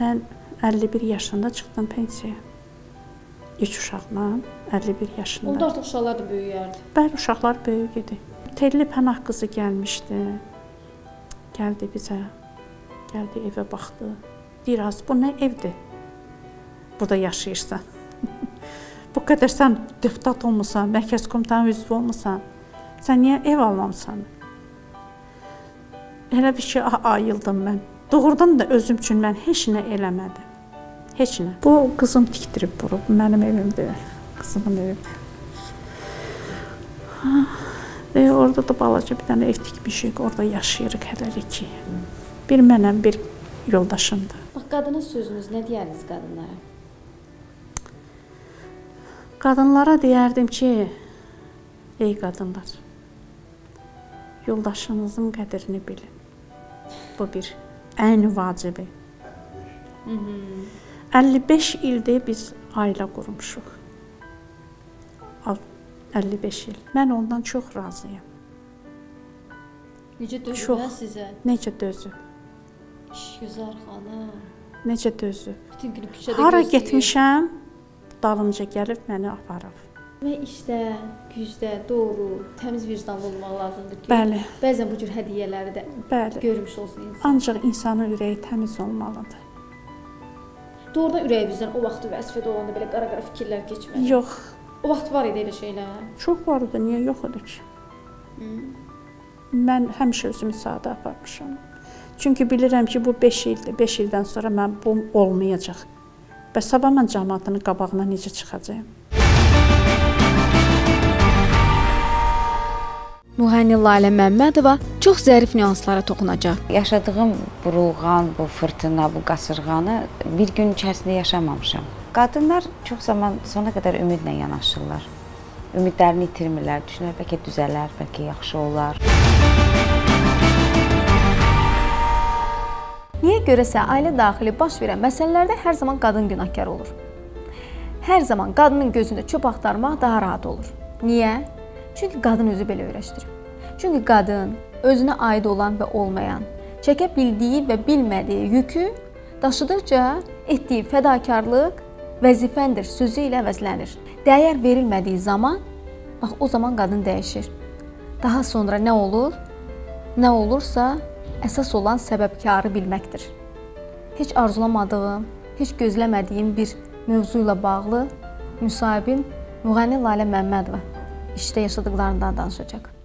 Mən 51 yaşında çıxdım pensiyaya. 3 uşaqla 51 yaşında. Onda artıq uşaqlar da böyüyərdi. Bəli, uşaqlar böyük idi. Telli Pənah qızı gəlmişdi. Gəldi bizə. Gəldi evə baxdı. Deyir, "Az bu nə evdir? Burada yaşayırsan." bu qədər sən deputat olmusan, mərkəz komitənin üzvü olmusan. Sən niyə ev almamısan? Elə bir şey ayıldım mən. Doğrudan da özüm üçün mən heç nə eləmədim. Heç nə. Bu qızım tikdirib bunu. Bu mənim evimdir. Qızımın evidir. Və orada da balaca bir dənə ev tikmişik. Orada yaşayırıq hələlik ki. Bir mənəm, bir yoldaşımdır. Bax qadına sözünüz nə deyərdiniz qadınlara? Qadınlara deyərdim ki, ey qadınlar, yoldaşınızın qədrini bilin. Bu bir ən vacibi. 55 ildir biz ailə qurmuşuq. Al- 55 il. Mən ondan çox razıyam. Necə dözüblər sizə? Necə dözüb, İşgüzar xanım. necə dözüb. Bütün günü küçədə Hara gözləyir. getmişəm, dalımca gəlib məni aparıb. Və işdə, gücdə doğru, təmiz vicdanlı olmaq lazımdır ki, Bəli, bəzən bu cür hədiyyələri də bəli. görmüş olsun insan. Ancaq insanın ürəyi təmiz olmalıdır. Doğrudan ürəyimizdən o vaxt vəzifədə olanda belə qara-qara fikirlər keçmədi. Yox, O vaxt var idi elə şeylər. çox var idi, niyə yox idi ki? Mən həmişə özümü sadə aparmışam. Çünki bilirəm ki, bu 5 ildir. 5 ildən sonra mən bu olmayacaq. Bəs sabah mən cəmaatının qabağına necə çıxacağam? Müğənni Lalə Məmmədova çox zərif nüanslara toxunacaq. Yaşadığım burulğan, bu fırtına, bu qasırğanı bir gün içərisində yaşamamışam. Qadınlar çox zaman sona qədər ümidlə yanaşırlar. Ümidlərini itirmirlər. Düşünürlər bəlkə düzələr, bəlkə yaxşı olar. Niyə görəsə ailə daxili baş verən məsələlərdə hər zaman qadın günahkar olur. Hər zaman qadının gözündə çöp axtarmaq daha rahat olur. Niyə? Çünki qadın özü belə öyrəşdirib. Çünki qadın özünə aid olan və olmayan, çəkə bildiyi və bilmədiyi yükü daşıdıqca etdiyi fədakarlıq vəzifəndir sözü ilə əvəzlənir. Dəyər verilmədiyi zaman bax o zaman qadın dəyişir. Daha sonra nə olur? Nə olursa əsas olan səbəbkarı bilməkdir. Heç arzulamadığım, heç gözləmədiyim bir mövzu ilə bağlı müsahibim Müğənni Lalə Məmmədova işdə yaşadıqlarından danışacaq.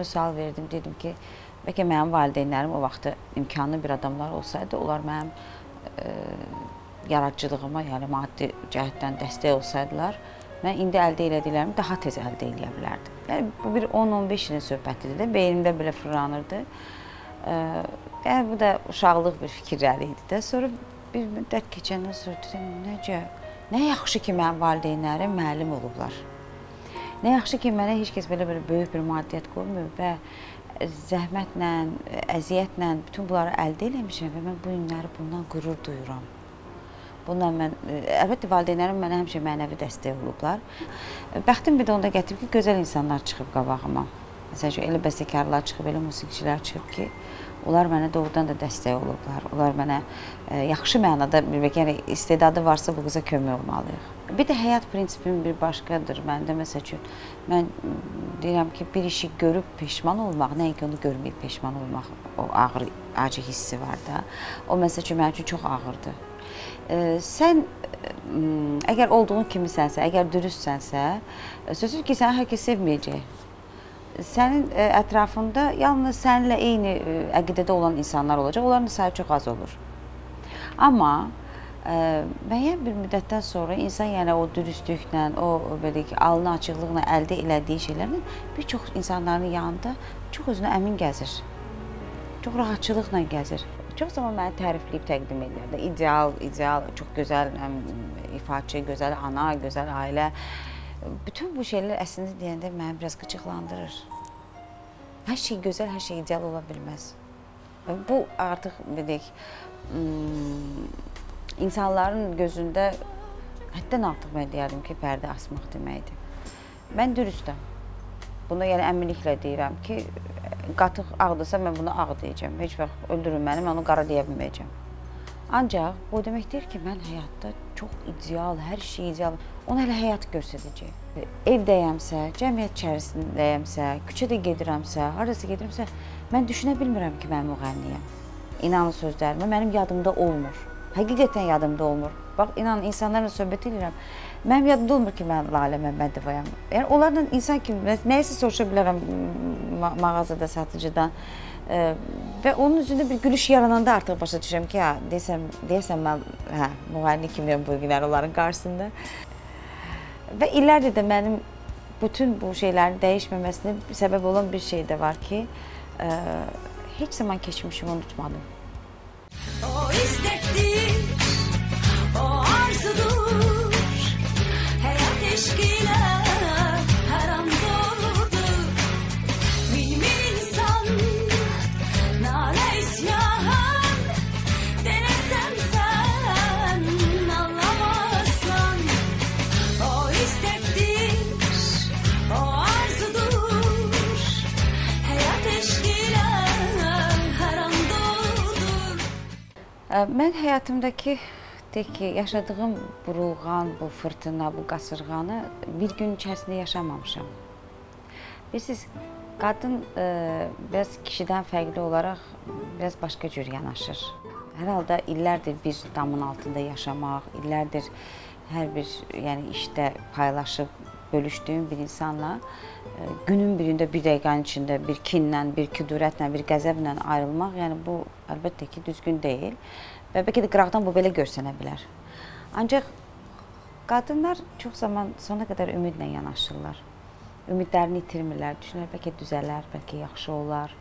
Öz-özümə sual verdim. Dedim ki, bəlkə mənim valideynlərim o vaxt imkanlı bir adamlar olsaydı, onlar mənim e, yaradıcılığıma, yəni maddi cəhətdən dəstək olsaydılar, mən indi əldə elədiklərimi daha tez əldə edə bilərdim. Yəni bu bir 10-15 ilin söhbətidir də, beynimdə belə fırlanırdı. Yəni bu da uşaqlıq bir fikirləri idi də. Sonra bir müddət keçəndən sonra dedim, necə nə yaxşı ki, mənim valideynlərim müəllim olublar. Nə yaxşı ki, mənə heç kəs belə belə böyük bir maddiyyat qoymur və zəhmətlə, əziyyətlə bütün bunları əldə etmişəm və mən bu günləri bundan qürur duyuram. Bununla mən əlbəttə valideynlərim mənə həmişə mənəvi dəstək olublar. Bəxtim bir də onda gətirib ki, gözəl insanlar çıxıb qabağıma. Məsələn, elə bəstəkarlar çıxıb, elə musiqiçilər çıxıb ki, onlar mənə doğrudan da dəstək olublar. Onlar mənə ə, yaxşı mənada yəni istedadı varsa bu qıza kömək olmalıyıq. Bir də həyat prinsipim bir başqadır. Məndə məsəl üçün mən deyirəm ki, bir işi görüb peşman olmaq, nəinki onu görməyib peşman olmaq, o ağır acı hissi var da. O məsəl üçün mənim üçün çox ağırdır. Ə, sən ə, əgər olduğun kimisənsə, əgər dürüstsənsə, sözsüz ki, səni hər kəs sevməyəcək sənin ə, ətrafında yalnız səninlə eyni ə, əqidədə olan insanlar olacaq. Onların sayı çox az olur. Amma ə, müəyyən bir müddətdən sonra insan yəni o dürüstlüklə, o belə ki, alnı açıqlıqla əldə elədiyi şeylərlə bir çox insanların yanında çox özünə əmin gəzir. Çox rahatçılıqla gəzir. Çox zaman məni tərifləyib təqdim edirlər də. İdeal, ideal, çox gözəl ifaçı, gözəl ana, gözəl ailə. Bütün bu şeylər əslində deyəndə məni biraz qıcıqlandırır. Hər şey gözəl, hər şey ideal ola bilməz. Bu artıq deyək, insanların gözündə həddən artıq mən deyərdim ki, pərdə asmaq deməkdir. Mən dürüstəm. Bunu yəni əminliklə deyirəm ki, qatıq ağdırsa mən bunu ağ deyəcəm. Heç vaxt öldürün məni, mən onu qara deyə bilməyəcəm. Ancaq bu demək deyir ki, mən həyatda çox ideal, hər şey ideal. Onu hələ həyat göstərəcək. Evdəyəmsə, cəmiyyət içərisindəyəmsə, küçədə gedirəmsə, harasa gedirəmsə, mən düşünə bilmirəm ki, mən müğənniyəm. İnanın sözlərimə mənim yadımda olmur. Həqiqətən yadımda olmur. Bax, inanın insanlarla söhbət edirəm. Mənim yadımda olmur ki, mən Lalə Məmmədovayam. Yəni onlarla insan kimi nəyisə soruşa bilərəm mağazada, satıcıdan. Və onun üzündə bir gülüş yarananda artıq başa düşürəm ki, hə, deyəsən, deyəsən mən hə, müğənni kimiyəm bu günlər onların qarşısında. Və illərdir də mənim bütün bu şeylərin dəyişməməsinə səbəb olan bir şey də var ki, ə, heç zaman keçmişimi unutmadım. O istektir, o arzudur, hayat eşkiyle Mən həyatımdakı deyək ki, yaşadığım burulğan, bu fırtına, bu qasırğanı bir gün içərisində yaşamamışam. Bilirsiniz, qadın e, biraz kişidən fərqli olaraq biraz başqa cür yanaşır. Hər halda illərdir bir damın altında yaşamaq, illərdir hər bir yəni işdə paylaşıb bölüşdüyüm bir insanla günün birində bir dəqiqənin içində bir kinlə, bir küdurətlə, bir qəzəblə ayrılmaq, yəni bu əlbəttə ki, düzgün deyil. Və bəlkə də qıraqdan bu belə görsənə bilər. Ancaq qadınlar çox zaman sona qədər ümidlə yanaşırlar. Ümidlərini itirmirlər. Düşünürlər bəlkə düzələr, bəlkə yaxşı olar.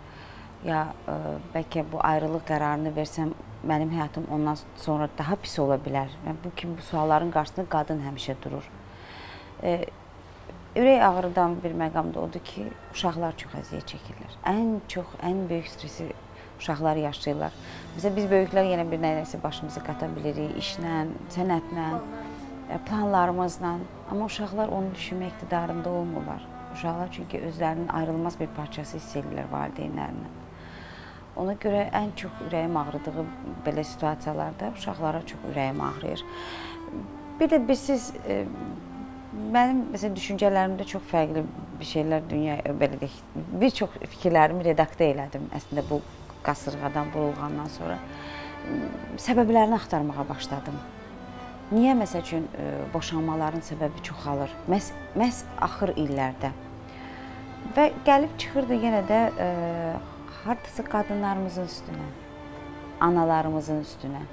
Ya ə, bəlkə bu ayrılıq qərarını versəm mənim həyatım ondan sonra daha pis ola bilər. Və bu kimi bu sualların qarşısında qadın həmişə durur. E, ürək ağrıdan bir məqam da odur ki, uşaqlar çox əziyyət çəkirlər. Ən çox, ən böyük stresi uşaqlar yaşayırlar. Bizə biz böyüklər yenə bir nəyisə başımızı qata bilirik, işlə, sənətlə, planlarımızla. Amma uşaqlar onu düşünmə iqtidarında olmurlar. Uşaqlar çünki özlərinin ayrılmaz bir parçası hiss edirlər valideynlərindən. Ona görə ən çox ürəyim ağrıdığı belə situasiyalarda uşaqlara çox ürəyim ağrıyır. Bir də bilirsiniz, mənim məsələn düşüncələrimdə çox fərqli bir şeylər dünya belə deyək, bir çox fikirlərimi redaktə elədim əslində bu qasırğadan, burulğandan sonra səbəblərini axtarmağa başladım. Niyə məsəl üçün boşanmaların səbəbi çoxalır? Məs məs axır illərdə. Və gəlib çıxırdı yenə də ə, hardasa qadınlarımızın üstünə, analarımızın üstünə.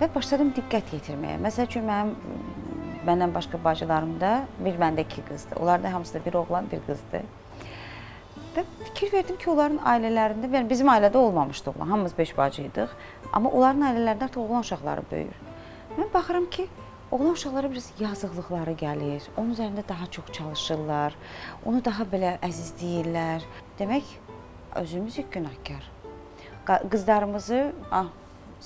və başladım diqqət yetirməyə. Məsəl üçün mənim məndən başqa bacılarım da bir məndə iki qızdır. Onlar da hamısı da bir oğlan, bir qızdır. Və fikir verdim ki, onların ailələrində, yəni bizim ailədə olmamışdı oğlan. Hamımız 5 bacı idik. Amma onların ailələrində artıq oğlan uşaqları böyür. Mən baxıram ki, oğlan uşaqlara biraz yazıqlıqları gəlir. Onun üzərində daha çox çalışırlar. Onu daha belə əzizləyirlər. Demək, özümüzük günahkar. Qızlarımızı, ah,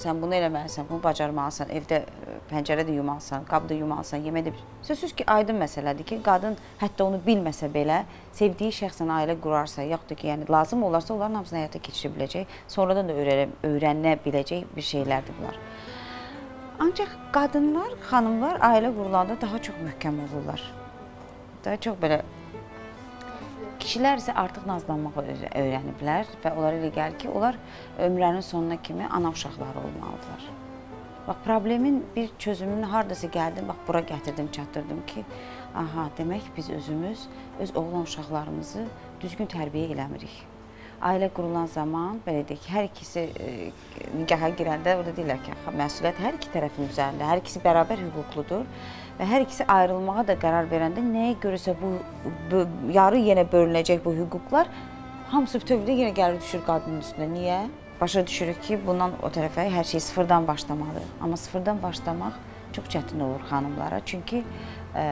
sən bunu eləməlisən, bunu bacarmalısan, evdə e, pəncərə də yumalısan, qab da yumalısan, yemək də. Sözsüz ki, aydın məsələdir ki, qadın hətta onu bilməsə belə, sevdiyi şəxslə ailə qurarsa, yaxud da ki, yəni lazım olarsa, onların hamısını həyata keçirə biləcək, sonradan da öyrənə biləcək bir şeylərdir bunlar. Ancaq qadınlar, xanımlar ailə qurulanda daha çox möhkəm olurlar. Daha çox belə Kişilər isə artıq nazlanmağı öyrəniblər və onlara elə gəlir ki, onlar ömrlərinin sonuna kimi ana uşaqları olmalıdırlar. Bax problemin bir çözümünü hardasa gəldim, bax bura gətirdim, çatdırdım ki, aha, demək biz özümüz öz oğlan uşaqlarımızı düzgün tərbiyə eləmirik. Ailə qurulan zaman belə deyək, hər ikisi e, nikaha girəndə orada deyirlər ki, məsuliyyət hər iki tərəfin üzərində, hər ikisi bərabər hüquqludur və hər ikisi ayrılmağa da qərar verəndə nəyə görəsə bu, bu yarı yenə bölünəcək bu hüquqlar hamısı bütövlükdə yenə gəlir düşür qadının üstünə. Niyə? Başa düşürük ki, bundan o tərəfə hər şey sıfırdan başlamalıdır. Amma sıfırdan başlamaq çox çətin olur xanımlara. Çünki ə,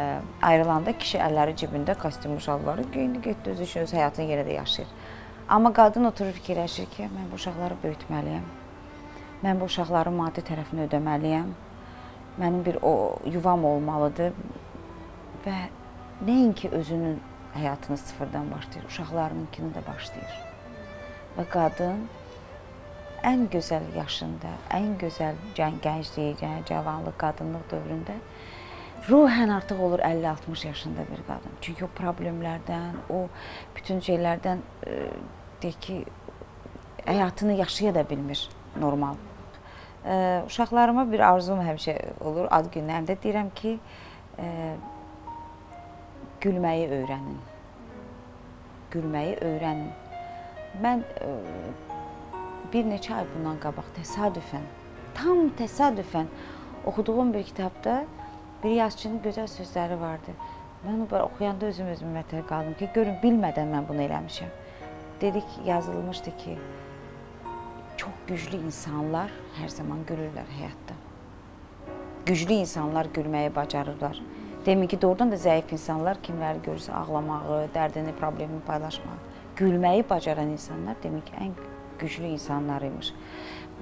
ayrılanda kişi əlləri cibində kostyum şalvarı geyindi, getdi öz işini, öz həyatını yenə də yaşayır. Amma qadın oturur fikirləşir ki, mən bu uşaqları böyütməliyəm. Mən bu uşaqların maddi tərəfini ödəməliyəm mənim bir o yuvam olmalıdır və nəinki özünün həyatını sıfırdan başlayır, uşaqlarınınkini də başlayır. Və qadın ən gözəl yaşında, ən gözəl gənclik, yəni cavanlıq, qadınlıq dövründə ruhən artıq olur 50-60 yaşında bir qadın. Çünki o problemlərdən, o bütün şeylərdən e, deyək ki, həyatını yaşaya da bilmir normal uşaqlarıma bir arzum həmişə olur ad günlərində deyirəm ki, gülməyi öyrənin. Gülməyi öyrənin. Mən bir neçə ay bundan qabaq təsadüfən, tam təsadüfən oxuduğum bir kitabda bir yazıçının gözəl sözləri vardı. Mən onu oxuyanda özüm özümə mətər qaldım ki, görün bilmədən mən bunu eləmişəm. Dedik, yazılmışdı ki, güclü insanlar hər zaman gülürlər həyatda. Güclü insanlar gülməyi bacarırlar. Demək ki, doğrudan da zəif insanlar kimləri görürsə ağlamağı, dərdini, problemini paylaşmağı, gülməyi bacaran insanlar demək ki, ən güclü insanlar imiş.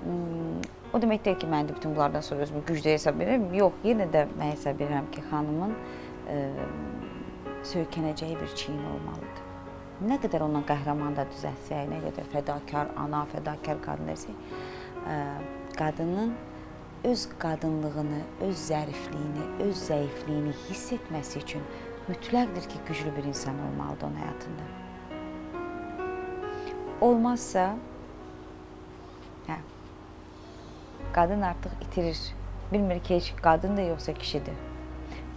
Hmm, o demək deyil ki, mən də bütün bunlardan sonra özümü güclü hesab edirəm. Yox, yenə də mən hesab edirəm ki, xanımın ə, söykənəcəyi bir çiyin olmalıdır nə qədər ondan qəhrəman da düzəltsək, nə qədər fədakar ana, fədakar qadın desək, qadının öz qadınlığını, öz zərifliyini, öz zəifliyini hiss etməsi üçün mütləqdir ki, güclü bir insan olmalıdır onun həyatında. Olmazsa, hə, qadın artıq itirir. Bilmir ki, heç qadındır yoxsa kişidir.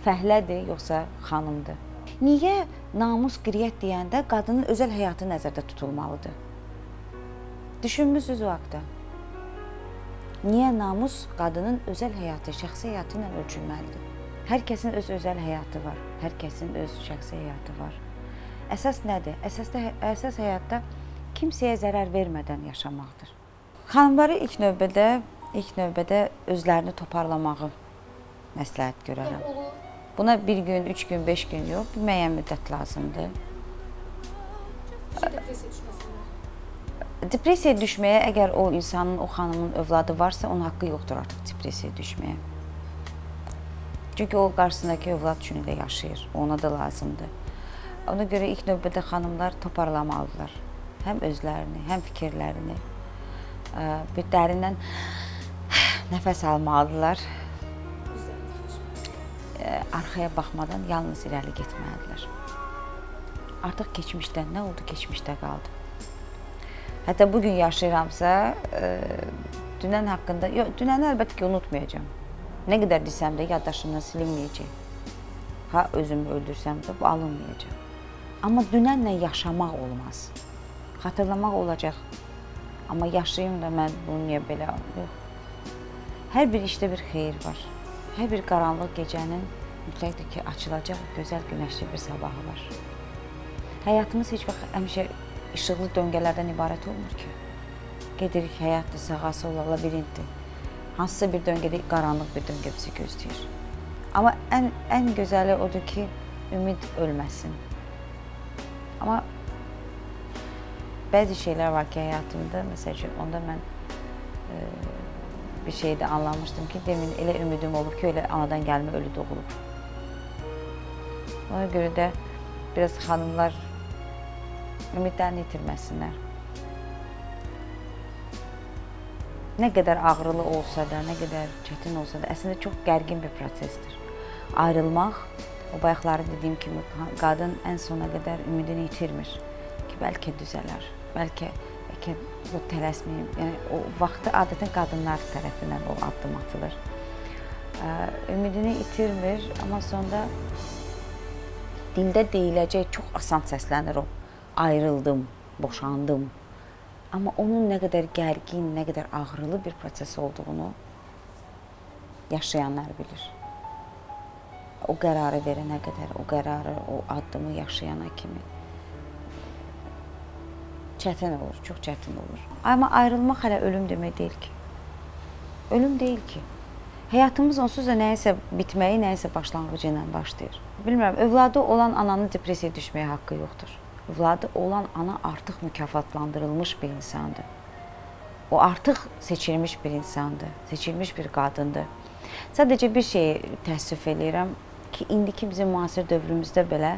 Fəhlədir yoxsa xanımdır. Niyə namus, qiriyyət deyəndə qadının özəl həyatı nəzərdə tutulmalıdır? Düşünmüsüz o haqda? Niyə namus qadının özəl həyatı, şəxsi həyatı ilə ölçülməlidir? Hər kəsin öz özəl həyatı var. Hər kəsin öz şəxsi həyatı var. Əsas nədir? Əsasda əsas həyatda kimsəyə zərər vermədən yaşamaqdır. Xanımları ilk növbədə ilk növbədə özlərini toparlamağı məsləhət görərəm. Buna bir gün, üç gün, beş gün yox, bir müəyyən müddət lazımdır. Depressiyaya düşməyə əgər o insanın, o xanımın övladı varsa, onun haqqı yoxdur artıq depressiyaya düşməyə. Çünki o qarşısındakı övlad üçün də yaşayır, ona da lazımdır. Ona görə ilk növbədə xanımlar toparlamalıdırlar. Həm özlərini, həm fikirlərini. Bir dərindən nəfəs almalıdırlar arxaya baxmadan yalnız irəli getməlidirlər. Artıq keçmişdən nə oldu, keçmişdə qaldı. Hətta bu gün yaşayıramsa, e, dünən haqqında, yox, dünəni əlbəttə ki, unutmayacağam. Nə qədər desəm də yaddaşımdan silinməyəcək. Ha özümü öldürsəm də bu alınmayacaq. Amma dünənlə yaşamaq olmaz. Xatırlamaq olacaq. Amma yaşayım da mən bunu niyə belə yox. Hər bir işdə bir xeyir var. Hər bir qaranlıq gecənin mütləqdir ki, açılacaq gözəl günəşli bir sabahı var. Həyatımız heç vaxt həmişə işıqlı döngələrdən ibarət olmur ki. Gedirik, həyatdır, sağa, sola, labirintdir. Hansısa bir döngədə qaranlıq bir döngə bizi gözləyir. Amma ən ən gözəli odur ki, ümid ölməsin. Amma bəzi şeylər var ki, həyatımda, məsəl üçün, onda mən e, bir şeydə anlamışdım ki, demin elə ümidim olub ki, elə anadan gəlmə ölü doğulub. Ona görə də biraz xanımlar ümidlərini itirməsinlər. Nə qədər ağrılı olsa da, nə qədər çətin olsa da, əslində çox gərgin bir prosesdir. Ayrılmaq, o bayaqları dediyim kimi, qadın ən sona qədər ümidini itirmir ki, bəlkə düzələr, bəlkə bəlkə bu tələsməyim. Yəni o vaxtı adətən qadınlar tərəfindən o addım atılır. Ümidini itirmir, amma sonda dildə deyiləcək çox asan səslənir o. Ayrıldım, boşandım. Amma onun nə qədər gərgin, nə qədər ağrılı bir proses olduğunu yaşayanlar bilir. O qərarı verənə qədər, o qərarı, o addımı yaşayana kimi çətin olur, çox çətin olur. Amma ayrılmaq hələ ölüm demək deyil ki. Ölüm deyil ki. Həyatımız onsuz da nəyisə bitməyi, nəyisə başlanğıcı ilə başlayır. Bilmirəm, övladı olan ananın depressiyaya düşməyə haqqı yoxdur. Övladı olan ana artıq mükafatlandırılmış bir insandır. O artıq seçilmiş bir insandır, seçilmiş bir qadındır. Sadəcə bir şeyi təəssüf eləyirəm ki, indiki bizim müasir dövrümüzdə belə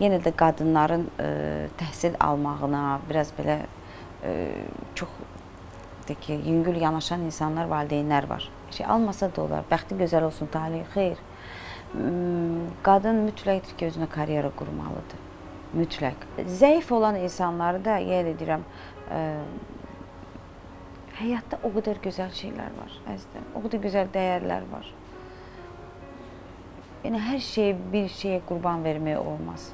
yenə də qadınların ə, e, təhsil almağına, biraz belə ə, e, çox de ki, yüngül yanaşan insanlar, valideynlər var. Şey almasa da olar. Bəxti gözəl olsun, taleyi xeyir. Hmm, qadın mütləqdir ki, özünə karyera qurmalıdır. Mütləq. Zəif olan insanları da yenə deyirəm, ə, e, həyatda o qədər gözəl şeylər var, əzizim. O qədər gözəl dəyərlər var. Yəni hər şeyi bir şeyə qurban vermək olmaz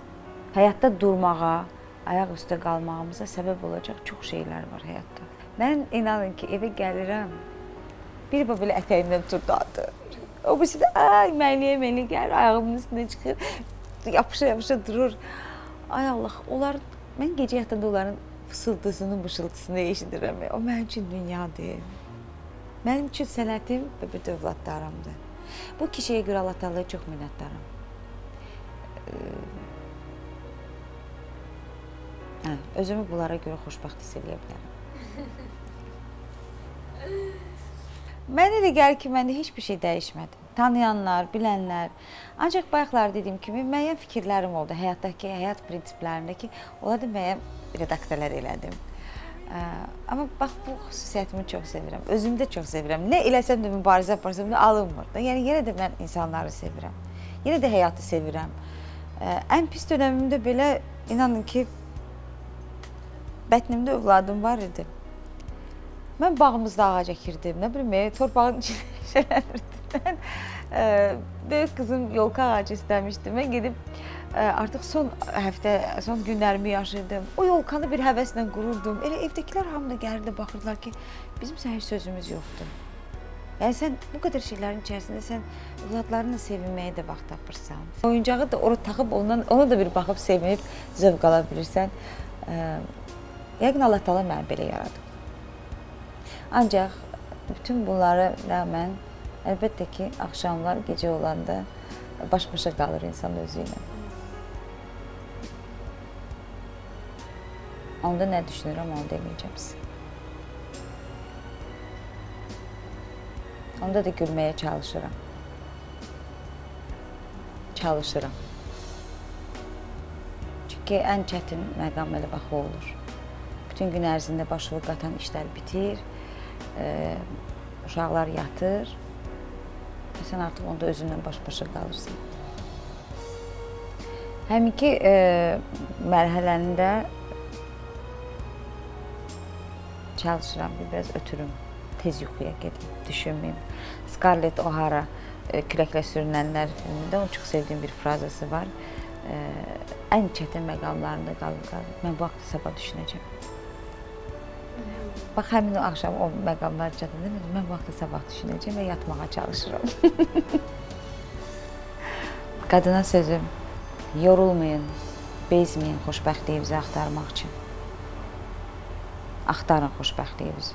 həyatda durmağa, ayaq üstə qalmağımıza səbəb olacaq çox şeylər var həyatda. Mən inanın ki, evə gəlirəm. Bir bu belə ətəyimdən tutardı. O birisi də ay məliyə məliyə gəlir, ayağımın üstünə çıxır, yapışa-yapışa durur. Ay Allah, onlar mən gecə yatanda onların fısıldısını, mışıltısını eşidirəm. O mənim üçün dünyadır. Mənim üçün sənətim və bir övladlarımdır. Bu kişiyə görə Allah Taalaya çox minnətdaram. Hə, özümü bunlara görə xoşbəxt hiss edə bilərəm. Mənə elə gəlir ki, məndə heç bir şey dəyişmədi. Tanıyanlar, bilənlər, ancaq bayaqlar dediyim kimi müəyyən fikirlərim oldu həyatdakı, həyat prinsiplərimdəki, onları da müəyyən redaksiyalar elədim. Ə, amma bax bu xüsusiyyətimi çox sevirəm. Özümdə çox sevirəm. Nə eləsəm də mübarizə aparsam da alınmır da. Yəni yenə də mən insanları sevirəm. Yenə də həyatı sevirəm. Ə, ən pis dövrümdə belə inanın ki, bətnimdə övladım var idi. Mən bağımızda ağac əkirdim, nə bilim, e, torpağın içində şələnirdim. Mən ə, e, böyük qızım yolka ağacı istəmişdi. Mən gedib artıq son həftə, son günlərimi yaşayırdım. O yolkanı bir həvəslə qururdum. Elə evdəkilər hamı da gəlirdi, baxırdılar ki, bizim sən heç sözümüz yoxdur. Yəni sən bu qədər şeylərin içərisində sən övladlarınla sevinməyə də vaxt tapırsan. Oyuncağı da ora taxıb ondan ona da bir baxıb sevinib zövq ala bilirsən. Yəqin Allah Taala məni belə yaradıb. Ancaq bütün bunlara rəğmən əlbəttə ki, axşamlar gecə olanda baş-başa qalır insan özü ilə. Onda nə düşünürəm, onu deməyəcəm sizə. Onda da gülməyə çalışıram. Çalışıram. Çünki ən çətin məqam elə bax o olur. Bütün gün ərzində başını qatan işlər bitir, e, uşaqlar yatır və sən artıq onda özünlə baş-başa qalırsan. Həminki e, mərhələndə çalışıram bir biraz ötürüm, tez yuxuya gedim, düşünməyim. Scarlett O'Hara e, Küləklə sürünənlər filmində onun çox sevdiyim bir frazası var. E, ən çətin məqamlarında qalır, qalır. Mən bu haqda sabah düşünəcəm. Bax həmin o axşam o məqamlar çatanda mən vaxtı sabah düşünəcəm və yatmağa çalışıram. Qadına sözüm, yorulmayın, bezməyin xoşbəxtliyinizi axtarmaq üçün. Axtarın xoşbəxtliyinizi.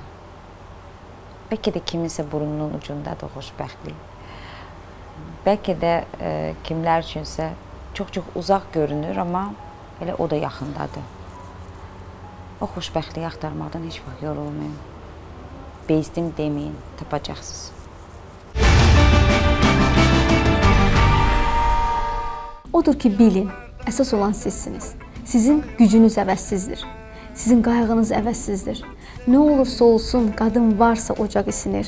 Bəlkə də kiminsə burnunun ucundadır xoşbəxtlik. Bəlkə də e, kimlər üçünsə çox-çox uzaq görünür, amma elə o da yaxındadır. O xoşbəxtliyi axtarmaqdan heç vaxt yorulmayın. Bezdim deməyin, tapacaqsınız. Odur ki, bilin, əsas olan sizsiniz. Sizin gücünüz əvəzsizdir. Sizin qayğınız əvəzsizdir. Nə olursa olsun, qadın varsa ocaq isinir.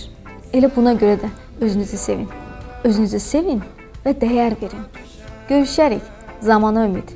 Elə buna görə də özünüzü sevin. Özünüzü sevin və dəyər verin. Görüşərik. Zamana ümid.